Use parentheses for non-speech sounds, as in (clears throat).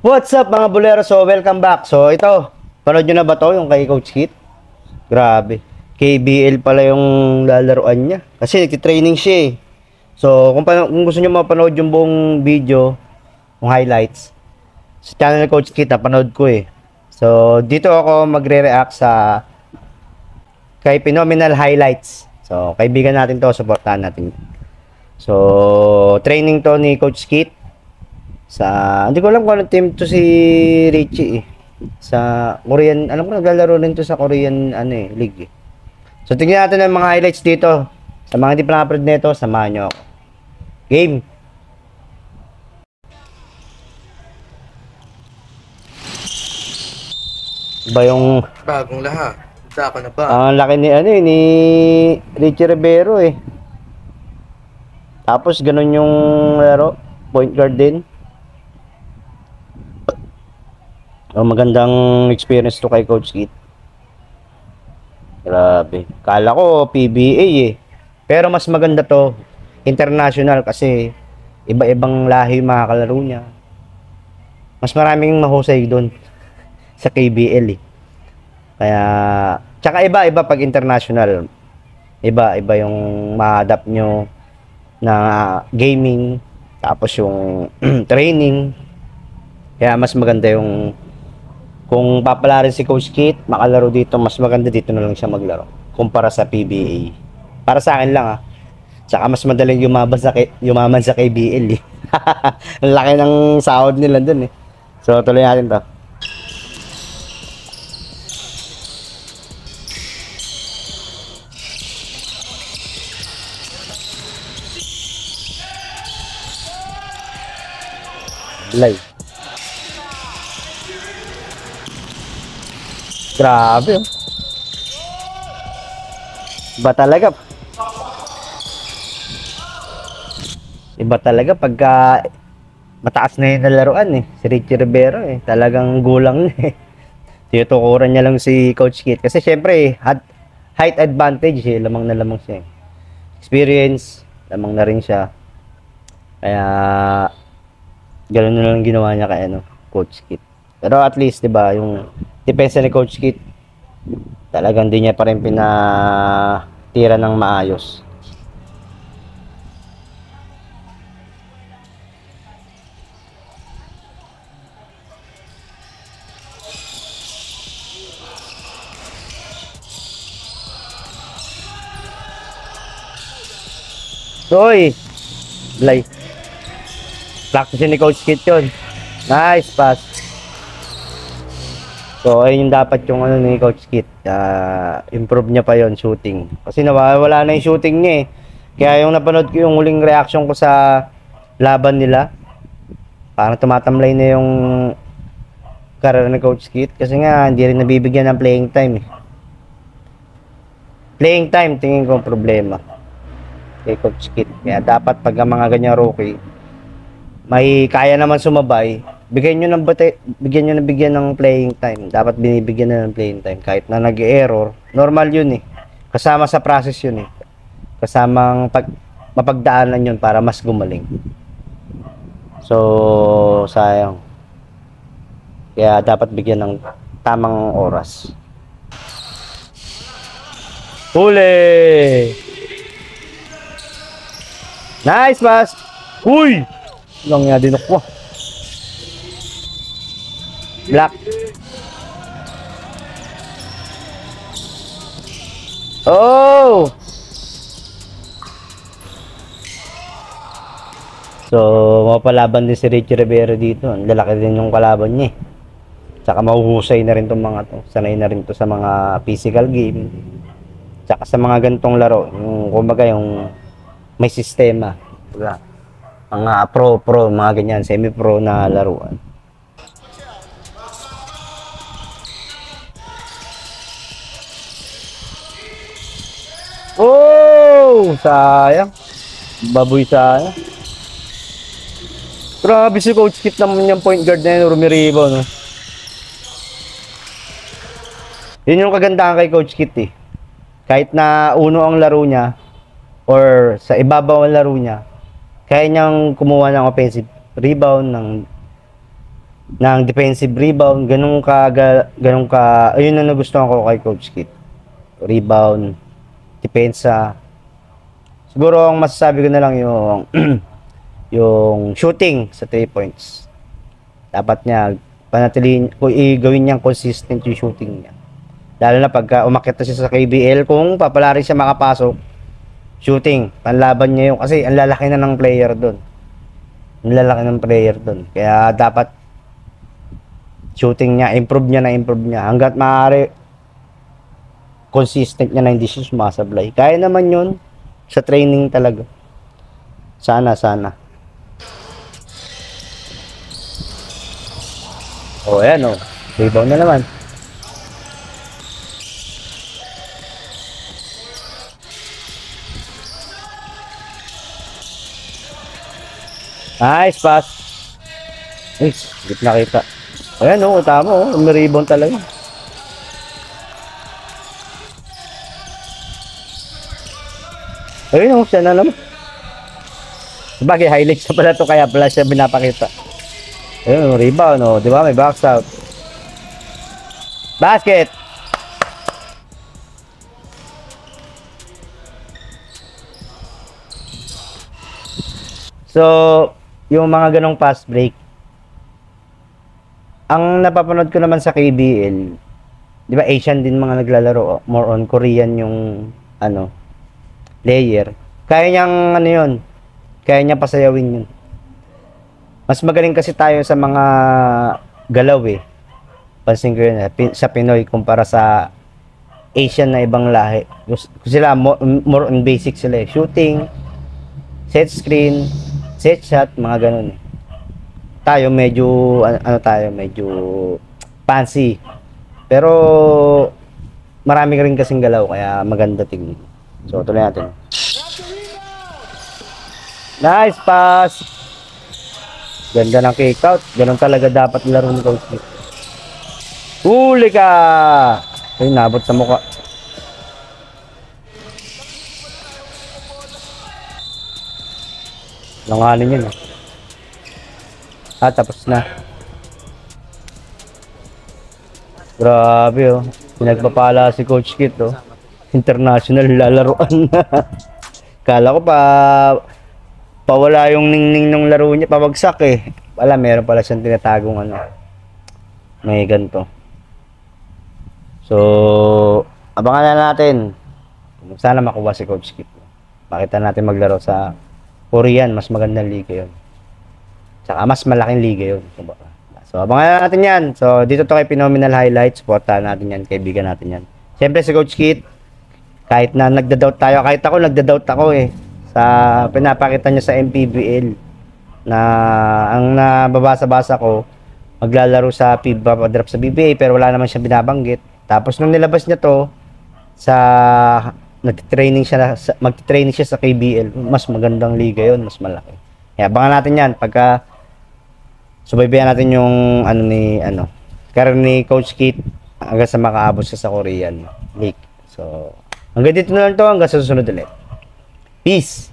What's up mga bulero? So, welcome back. So, ito, panood nyo na ba to yung kay Coach Kit? Grabe. KBL pala yung lalaroan niya. Kasi nagtitraining siya eh. So, kung, kung gusto nyo mapanood yung buong video, yung highlights, sa channel Coach Kit, napanood ko eh. So, dito ako magre-react sa kay Phenomenal Highlights. So, kaibigan natin to, supportahan natin. So, training to ni Coach Kit sa hindi ko alam kung anong team to si Richie eh. Sa Korean, alam ko naglalaro rin to sa Korean ano eh, league eh. So tingnan natin ang mga highlights dito. Sa mga hindi pa na-upload nito, samahan nyo ako. Game. Iba yung Bagong lahat. Punta ka na ba? ang laki ni ano eh, ni Richie Rivero eh. Tapos ganun yung laro, point guard din. Oh, magandang experience to kay Coach Kit. Grabe. Kala ko PBA eh. Pero mas maganda to international kasi iba-ibang lahi yung mga kalaro niya. Mas maraming mahusay doon (laughs) sa KBL eh. Kaya, tsaka iba-iba pag international. Iba-iba yung ma-adapt nyo na gaming, tapos yung (clears throat) training. Kaya mas maganda yung kung papalarin si Coach Kit, makalaro dito, mas maganda dito na lang siya maglaro kumpara sa PBA. Para sa akin lang ah. Tsaka mas madaling yumaman sa, yumaman sa KBL eh. (laughs) Ang laki ng sahod nila dun eh. So tuloy natin to. Live. Grabe oh. Iba talaga. Iba talaga pagka mataas na yung nalaruan eh. Si Richie Rivero eh. Talagang gulang na eh. Tinutukuran niya lang si Coach Kit. Kasi syempre eh, had- height advantage eh. Lamang na lamang siya eh. Experience, lamang na rin siya. Kaya, gano'n na lang ginawa niya kay ano, Coach Kit. Pero at least, di ba, yung depensa ni Coach Kit, talagang di niya pa rin pinatira ng maayos. Hoy! Blay. Practice ni Coach Kit yun. Nice pass. So, ayun yung dapat yung ano ni Coach Kit. Ah, improve niya pa yon shooting. Kasi nawawala na yung shooting niya eh. Kaya yung napanood ko yung huling reaction ko sa laban nila, parang tumatamlay na yung karera ni Coach Kit. Kasi nga, hindi rin nabibigyan ng playing time eh. Playing time, tingin ko problema kay Coach Kit. Kaya dapat pag mga ganyan rookie, may kaya naman sumabay, bigyan nyo ng bate, bigyan nyo ng bigyan ng playing time. Dapat binibigyan na ng playing time kahit na nag-error. Normal yun eh. Kasama sa process yun eh. Kasamang pag, mapagdaanan yun para mas gumaling. So, sayang. Kaya dapat bigyan ng tamang oras. Huli! Nice pass! Uy! Lang nga din ako. Black. Oh! So, mapalaban din si Richie Rivero dito. Ang lalaki din yung kalaban niya. eh. Tsaka mahuhusay na rin tong mga to. Sanay na rin to sa mga physical game. Tsaka sa mga gantong laro. Yung, kumbaga, yung may sistema. Mga pro-pro, mga ganyan, semi-pro na laruan. Oh! Sayang. Baboy sayang. Grabe si Coach Kit naman yung point guard na yun, rumiribo, no? Yun yung kagandahan kay Coach Kit, eh. Kahit na uno ang laro niya, or sa ibabaw ang laro niya, kaya niyang kumuha ng offensive rebound, ng ng defensive rebound, ganun ka, ga- ganun ka, ayun ang nagustuhan ko kay Coach Kit. Rebound, depensa. Siguro ang masasabi ko na lang yung (clears throat) yung shooting sa 3 points. Dapat niya panatilihin, kung i-gawin niyang consistent yung shooting niya. Lalo na pagka umakit na siya sa KBL, kung papala rin siya makapasok, shooting, panlaban niya yung, kasi ang lalaki na ng player doon. Ang lalaki ng player doon. Kaya dapat shooting niya, improve niya na improve niya. Hanggat maaari, consistent niya na hindi siya sumasablay. Kaya naman yun sa training talaga. Sana, sana. Oh, ayan oh. Rebound na naman. Nice pass. Nice, hindi nakita. Ayan oh, tama oh. May rebound talaga. Ayun oh, siya na naman. Sabagay, highlights na pala to kaya pala siya binapakita. Ayun, oh, rebound oh. Di ba? May box out. Basket! So, yung mga ganong fast break, ang napapanood ko naman sa KBL, di ba Asian din mga naglalaro, more on Korean yung ano, layer. Kaya niyang ano yun, kaya niya pasayawin yun. Mas magaling kasi tayo sa mga galaw eh. Pansin ko yun, eh, sa Pinoy kumpara sa Asian na ibang lahi. Gus- Sila more, more on basic sila eh. Shooting, set screen, set shot, mga ganun eh. Tayo medyo, ano, ano tayo, medyo fancy. Pero marami rin kasing galaw kaya maganda tingnan. So tuloy natin. Nice pass! Ganda ng kick out. Ganun talaga dapat laro ni Coach Nick. Huli ka! Ay, nabot sa mukha. Langanin yun eh. Ah, tapos na. Grabe oh. Pinagpapala si Coach Kit oh. International (laughs) lalaroan na. Kala ko pa pawala yung ningning ng laro niya, pabagsak eh. Wala, meron pala siyang tinatagong ano. May ganito. So, abangan na natin. Sana makuha si Coach Kit. Makita natin maglaro sa Korean, mas magandang liga yun. Tsaka mas malaking liga yun. So, abangan na natin yan. So, dito to kay Phenomenal Highlights. Supportahan natin yan. Kaibigan natin yan. Siyempre si Coach Kit, kahit na nagda-doubt tayo, kahit ako nagda-doubt ako eh sa pinapakita niya sa MPBL na ang nababasa-basa ko maglalaro sa FIBA pa-drop sa BBA pero wala naman siya binabanggit. Tapos nung nilabas niya to sa nag-training siya sa, mag-training siya sa KBL, mas magandang liga 'yon, mas malaki. Kaya abangan natin 'yan pagka subaybayan natin yung ano ni ano, karir ni Coach Kit hanggang sa makaabot siya sa Korean League. So, hanggang dito na lang to, hanggang sa susunod ulit. Peace!